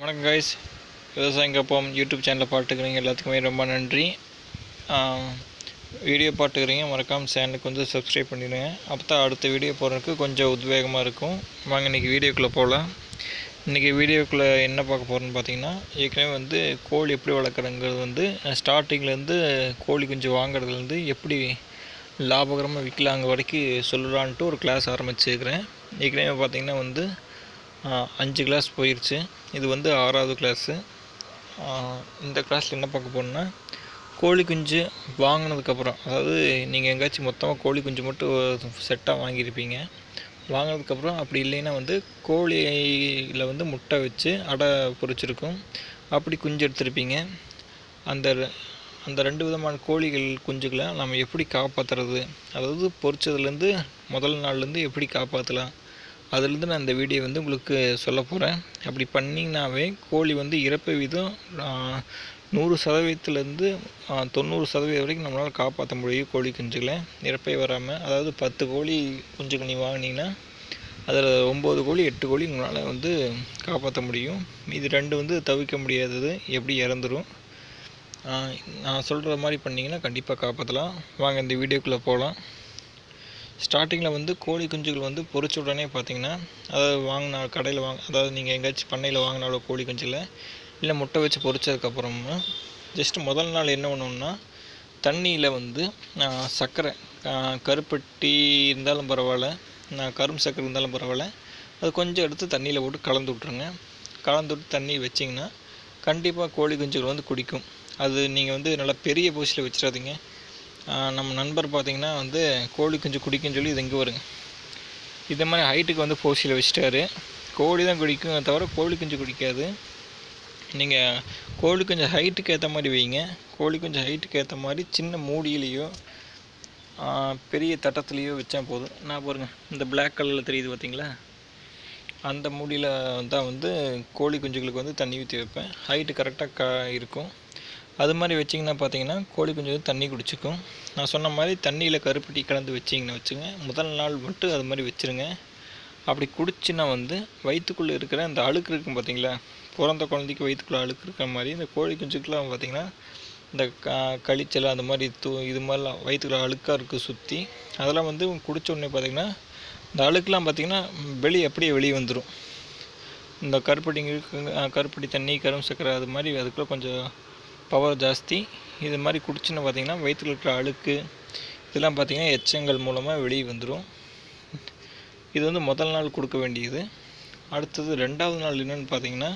வணக்கம் கைஸ் விவசாயம் கப்பம் யூடியூப் சேனலில் பார்த்துக்கிறீங்க. எல்லாத்துக்குமே ரொம்ப நன்றி. வீடியோ பார்த்துக்கிறீங்க. மறக்காமல் சேனலுக்கு வந்து சப்ஸ்கிரைப் பண்ணிடுங்க. அப்போ தான் அடுத்த வீடியோ போடுறதுக்கு கொஞ்சம் உத்வேகமாக இருக்கும். வாங்க இன்றைக்கி வீடியோக்குள்ளே போகலாம் இன்றைக்கி வீடியோக்குள்ளே என்ன பார்க்க போகிறோன்னு பார்த்தீங்கன்னா ஏற்கனவே வந்து கோழி எப்படி வளர்க்குறங்கிறது வந்து ஸ்டார்டிங்லேருந்து கோழி குஞ்சு வாங்குறதுலேருந்து எப்படி லாபகரமாக விற்கலாங்க வரைக்கும் சொல்லலான்ட்டு ஒரு கிளாஸ் ஆரம்பிச்சிருக்கிறேன். ஏற்கனவே பார்த்தீங்கன்னா வந்து அஞ்சு கிளாஸ் போயிடுச்சு இது வந்து ஆறாவது கிளாஸு இந்த கிளாஸில் என்ன பார்க்க போகணுன்னா கோழி குஞ்சு வாங்கினதுக்கப்புறம் அதாவது நீங்கள் எங்கேயாச்சும் மொத்தமாக கோழி குஞ்சு மட்டும் செட்டாக வாங்கியிருப்பீங்க. வாங்கினதுக்கப்புறம் அப்படி இல்லைன்னா வந்து கோழியில் வந்து முட்டை வச்சு அடை பொரிச்சிருக்கும் அப்படி குஞ்சு எடுத்திருப்பீங்க. அந்த அந்த ரெண்டு விதமான கோழிகள் குஞ்சுகளை நம்ம எப்படி காப்பாற்றுறது அதாவது பொரிச்சதுலேருந்து முதல் நாள்லேருந்து எப்படி காப்பாற்றலாம் அதுலேருந்து நான் இந்த வீடியோ வந்து உங்களுக்கு சொல்ல போகிறேன் அப்படி பண்ணிங்கனாவே கோழி வந்து இறப்பு வீதம் நூறு சதவீதத்துலேருந்து தொண்ணூறு சதவீதம் வரைக்கும் நம்மளால் காப்பாற்ற முடியும் கோழி குஞ்சுகளை. இறப்பை வராமல் அதாவது பத்து கோழி குஞ்சுகள் நீ வாங்கினீங்கன்னா அதில் ஒம்பது கோழி எட்டு கோழி உங்களால் வந்து காப்பாற்ற முடியும். இது ரெண்டு வந்து தவிர்க்க முடியாதது எப்படி இறந்துடும் நான் சொல்கிற மாதிரி பண்ணிங்கன்னா கண்டிப்பாக காப்பாற்றலாம் வாங்க இந்த வீடியோக்குள்ளே போகலாம். ஸ்டார்டிங்கில் வந்து கோழி குஞ்சுகள் வந்து பொரிச்ச உடனே பார்த்தீங்கன்னா அதாவது வாங்கினா கடையில் வாங்க அதாவது நீங்கள் எங்கேயாச்சும் பண்ணையில் வாங்கினாலோ கோழி குஞ்சில் இல்லை முட்டை வச்சு பொரிச்சதுக்கப்புறமா ஜஸ்ட் முதல் நாள் என்ன பண்ணணும்னா தண்ணியில் வந்து சர்க்கரை கருப்பட்டி இருந்தாலும் பரவாயில்ல நான் கரும்பு சர்க்கரை இருந்தாலும் பரவாயில்ல அது கொஞ்சம் எடுத்து தண்ணியில் போட்டு கலந்து விட்ருங்க கலந்து விட்டு தண்ணி வச்சிங்கன்னா கண்டிப்பாக கோழி குஞ்சுகள் வந்து குடிக்கும். அது நீங்கள் வந்து நல்லா பெரிய பூசியில் வச்சிடாதீங்க. நம்ம நண்பர் பார்த்திங்கன்னா வந்து கோழி குஞ்சு குடிக்குன்னு சொல்லி இது இங்கே வருங்க. இதே மாதிரி ஹைட்டுக்கு வந்து போசியில் வச்சுட்டாரு. கோழி தான் குடிக்கும் தவிர கோழி குஞ்சு குடிக்காது. நீங்கள் கோழி குஞ்சு ஹைட்டுக்கு ஏற்ற மாதிரி வைங்க. கோழி குஞ்சு ஹைட்டுக்கு ஏற்ற மாதிரி சின்ன மூடியிலையோ பெரிய தட்டத்துலேயோ வச்சா போதும். நான் பாருங்க இந்த பிளாக் கலரில் தெரியுது பார்த்தீங்களா? அந்த மூடியில் தான் வந்து கோழி குஞ்சுகளுக்கு வந்து தண்ணி ஊற்றி வைப்பேன். ஹைட்டு கரெக்டாக க இருக்கும். அது மாதிரி வச்சிங்கன்னா பார்த்தீங்கன்னா கோழி குஞ்சு வந்து தண்ணி குடிச்சிக்கும். நான் சொன்ன மாதிரி தண்ணியில் கருப்பட்டி கலந்து வச்சிங்கன்னு வச்சுங்க. முதல் நாள் மட்டும் அது மாதிரி வச்சுருங்க. அப்படி குடிச்சுன்னா வந்து வயிற்றுக்குள்ளே இருக்கிற அந்த அழுக்கு இருக்கும் பார்த்தீங்களா? பிறந்த குழந்தைக்கு வயிற்றுக்குள்ளே அழுக்கு இருக்கிற மாதிரி இந்த கோழி குஞ்சுக்கெலாம் பார்த்திங்கன்னா இந்த க கழிச்சல் அந்த மாதிரி தூ இது மாதிரிலாம் வயிற்றுக்குள்ளே அழுக்காக இருக்குது சுற்றி அதெல்லாம் வந்து குடித்த உடனே பார்த்தீங்கன்னா இந்த அழுக்கெலாம் பார்த்திங்கன்னா வெளியே அப்படியே வெளியே வந்துடும் இந்த கருப்பட்டி கருப்படி கருப்பட்டி தண்ணி கரும் சக்கரை அது மாதிரி அதுக்குள்ளே கொஞ்சம் பவர் ஜாஸ்தி. இது மாதிரி குடிச்சுன்னு பார்த்தீங்கன்னா வயிற்றில் இருக்கிற அழுக்கு இதெல்லாம் பார்த்தீங்கன்னா எச்சங்கள் மூலமாக வெளியே வந்துடும் இது வந்து முதல் நாள் கொடுக்க வேண்டியது. அடுத்தது ரெண்டாவது நாள் என்னென்னு பார்த்தீங்கன்னா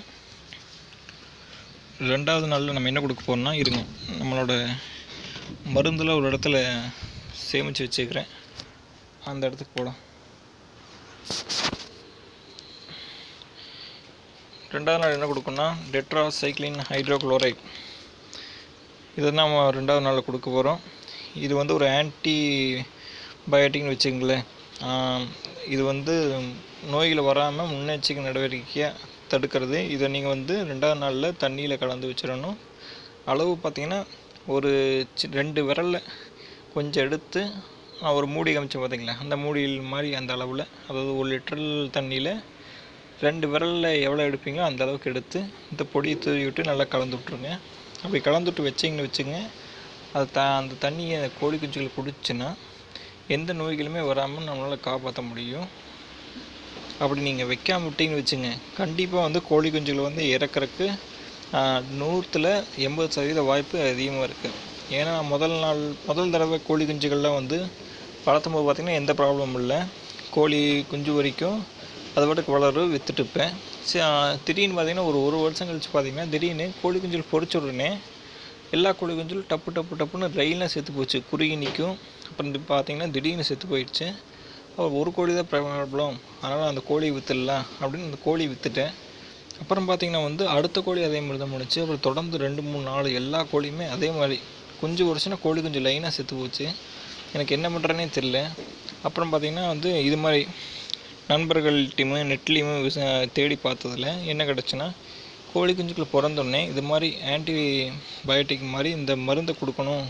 ரெண்டாவது நாளில் நம்ம என்ன கொடுக்க போகிறோம்னா இருங்க நம்மளோட மருந்தில் ஒரு இடத்துல சேமித்து வச்சுக்கிறேன். அந்த இடத்துக்கு போகலாம். ரெண்டாவது நாள் என்ன கொடுக்கணும்னா டெட்ரா சைக்ளின் ஹைட்ரோக்ளோரைட். இதை நம்ம ரெண்டாவது நாளில் கொடுக்க போகிறோம். இது வந்து ஒரு ஆன்டி பயோட்டிக்னு வச்சுங்களேன் இது வந்து நோய்கள் வராமல் முன்னெச்சரிக்கை நடவடிக்கையாக தடுக்கிறது. இதை நீங்கள் வந்து ரெண்டாவது நாளில் தண்ணியில் கலந்து வச்சிடணும். அளவு பார்த்தீங்கன்னா ஒரு சி- ரெண்டு விரலில் கொஞ்சம் எடுத்து நான் ஒரு மூடி காமிச்சேன் பார்த்தீங்களா? அந்த மூடியில் மாதிரி அந்த அளவில். அதாவது ஒரு லிட்டர் தண்ணியில் ரெண்டு விரலில் எவ்வளோ எடுப்பீங்களோ அந்த அளவுக்கு எடுத்து இந்த பொடியை தூவி விட்டு நல்லா கலந்து விட்ருங்க அப்படி கலந்து விட்டு வச்சிங்கன்னு வச்சுங்க அது த அந்த தண்ணியை கோழி குஞ்சுகள் குடிச்சுன்னா எந்த நோய்களுமே வராமல் நம்மளால் காப்பாற்ற முடியும். அப்படி நீங்கள் வைக்காம விட்டீங்கன்னு வச்சுங்க கண்டிப்பாக வந்து கோழி குஞ்சுகள் வந்து இறக்குறக்கு நூற்றில் எண்பது சதவீத வாய்ப்பு அதிகமாக இருக்குது ஏன்னா முதல் நாள் முதல் தடவை கோழி குஞ்சுகள்லாம் வந்து வளர்த்தும் போது பார்த்திங்கன்னா எந்த ப்ராப்ளமும் இல்லை. கோழி குஞ்சு வரைக்கும் அது பாட்டுக்கு வளரும் விற்றுட்டுப்பேன் இருப்பேன் திடீர்னு பார்த்தீங்கன்னா ஒரு ஒரு வருஷம் கழிச்சு பார்த்தீங்கன்னா திடீர்னு கோழி குஞ்சுகள் பொறிச்ச உடனே எல்லா கோழி குஞ்சுகளும் டப்பு டப்பு டப்புன்னு ரயிலாம் செத்து போச்சு. குறுகி நிற்கும் அப்புறம் இது பார்த்தீங்கன்னா திடீர்னு செத்து போயிடுச்சு. அப்புறம் ஒரு கோழி தான் ப்ராப்ளம் அதனால் அந்த கோழியை விற்றுடலாம் அப்படின்னு அந்த கோழி விற்றுட்டேன் அப்புறம் பார்த்தீங்கன்னா வந்து அடுத்த கோழி அதே மாதிரி தான் முடிச்சு அப்புறம் தொடர்ந்து ரெண்டு மூணு நாலு எல்லா கோழியுமே அதே மாதிரி. குஞ்சு உடச்சுன்னா கோழி குஞ்சு லைனாக செத்து போச்சு. எனக்கு என்ன பண்ணுறேனே தெரில அப்புறம் பார்த்தீங்கன்னா வந்து இது மாதிரி நண்பர்கள் டீமு நெட்லேயுமே விச தேடி பார்த்ததுல என்ன கிடச்சுன்னா கோழி குஞ்சுகள் பிறந்தோடனே இது மாதிரி ஆன்டி பயோட்டிக் மாதிரி இந்த மருந்தை கொடுக்கணும்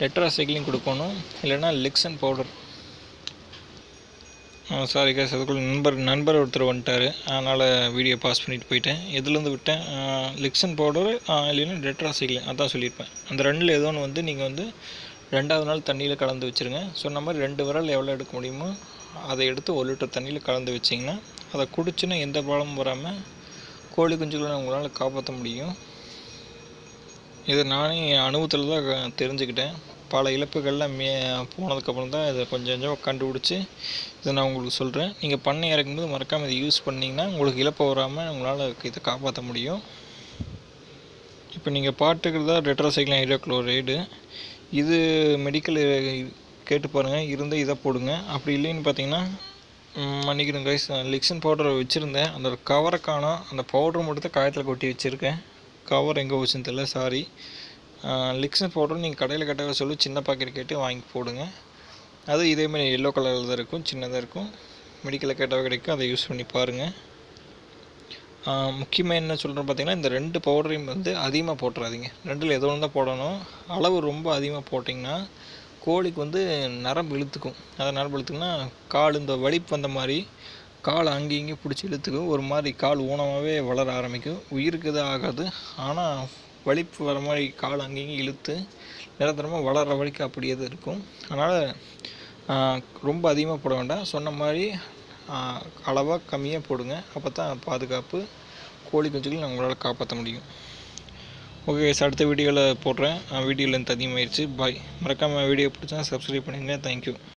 டெட்ராசைக்ளின் கொடுக்கணும் இல்லைன்னா லெக்ஸன் பவுடர் சாரி கேஸ் அதுக்குள்ள நண்பர் நண்பர் ஒருத்தர் வந்துட்டார். அதனால் வீடியோ பாஸ் பண்ணிட்டு போயிட்டேன். எதுலேருந்து விட்டேன்? லெக்ஸன் பவுடர் இல்லைன்னா டெட்ராசைக்கிள் அதான் சொல்லியிருப்பேன். அந்த ரெண்டில் ஏதோ ஒன்று வந்து நீங்கள் வந்து ரெண்டாவது நாள் தண்ணியில் கலந்து வச்சுருங்க. சொன்ன மாதிரி ரெண்டு விரல் எவ்வளோ எடுக்க முடியுமோ அதை எடுத்து ஒரு லிட்டர் தண்ணியில் கலந்து வச்சிங்கன்னா அதை குடிச்சுன்னா எந்த ப்ராப்ளமும் வராமல் கோழி குஞ்சுகளை உங்களால் காப்பாற்ற முடியும். இதை நானே என் அனுபவத்தில் தான் க- தெரிஞ்சுக்கிட்டேன். பல இழப்புகள்லாம் மே போனதுக்கப்புறம் தான் இதை கொஞ்சம் கொஞ்சம் கண்டுபிடிச்சி இதை நான் உங்களுக்கு சொல்கிறேன் நீங்கள் பண்ணை இறக்கும்போது மறக்காமல் இதை யூஸ் பண்ணிங்கன்னா உங்களுக்கு இழப்பு வராமல் உங்களால் இதை காப்பாற்ற முடியும். இப்போ நீங்கள் பாட்டுக்கிறதா ரெட்ரோசைக்ளின் ஹைட்ரோக்ளோரைடு இது மெடிக்கல் கேட்டு பாருங்கள் இருந்தால் இதை போடுங்க. அப்படி இல்லைன்னு பார்த்தீங்கன்னா ம், மன்னிக்கணும் கைஸ் லிக்ஸன் பவுடர் வச்சுருந்தேன். அந்த கவரை காணோம். அந்த பவுடர் மட்டும் தான் காயத்தில் கொட்டி வச்சுருக்கேன். கவர் எங்கே வச்சுன்னு தெரியல சாரி லிக்ஸன் பவுடர் நீங்கள் கடையில் கட்டாக சொல்லி. சின்ன பாக்கெட் கேட்டு வாங்கி போடுங்க. அது இதேமாதிரி எல்லோ கலரில் தான் இருக்கும் சின்னதாக இருக்கும். மெடிக்கலில் கேட்டால் கிடைக்கும் அதை யூஸ் பண்ணி பாருங்கள் முக்கியமாக என்ன சொல்கிறேன் பார்த்தீங்கன்னா இந்த ரெண்டு பவுடரையும் வந்து அதிகமாக போட்டுறாதீங்க. ரெண்டில் எதோ ஒன்று தான் போடணும். அளவு ரொம்ப அதிகமாக போட்டிங்கன்னா கோழிக்கு வந்து நரம்பு இழுத்துக்கும். அதை நரம்பு இழுத்துக்குன்னா கால் இந்த வலிப்பு வந்த மாதிரி கால் அங்கேயும் இங்கேயும் பிடிச்சி இழுத்துக்கும். ஒரு மாதிரி கால் ஊனமாகவே வளர ஆரம்பிக்கும். உயிருக்கு இது ஆகாது. ஆனால் வலிப்பு வர மாதிரி கால் அங்கேயும் இங்கேயும் இழுத்து நிரந்தரமாக வளர்கிற வரைக்கும் அப்படியே தான் இருக்கும். அதனால் ரொம்ப அதிகமாக போட வேண்டாம். சொன்ன மாதிரி அளவாக கம்மியாக போடுங்க. அப்போ தான் பாதுகாப்பு கோழி குஞ்சுகள் உங்களால் காப்பாற்ற முடியும். ஓகே சார் அடுத்த வீடியோவில் போடுறேன். வீடியோ லென்த் அதிகமாகிடுச்சு பாய் மறக்காமல் வீடியோ பிடிச்சா சப்ஸ்கிரைப் பண்ணிடுங்க தேங்க்யூ